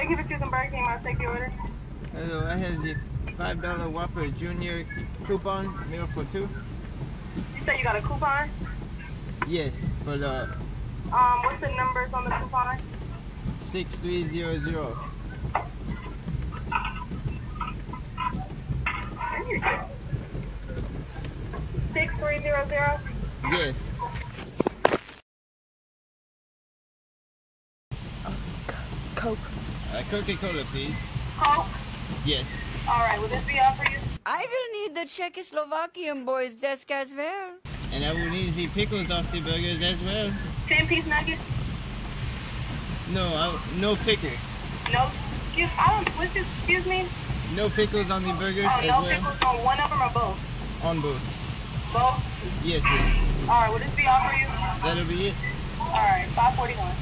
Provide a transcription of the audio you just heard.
Thank you for choosing Burger King. I'll take your order. Hello, I have the five dollar Whopper Junior coupon meal for two. You said you got a coupon? Yes, for the Um, what's the numbers on the coupon? six three zero zero. Six three zero zero. Yes. Coke. Uh, Coca Cola, please. Coke. Yes. All right. Will this be all for you? I will need the Czechoslovakian boys desk as well. And I will need the pickles off the burgers as well. Ten piece nuggets. No, I, no pickles. No. Excuse. I don't. What's this? Excuse me. No pickles on the burgers Oh, as no well. pickles on one of them or both? On both. Both. Yes, please. All right. Will this be all for you? That'll be it. All right. Five forty one.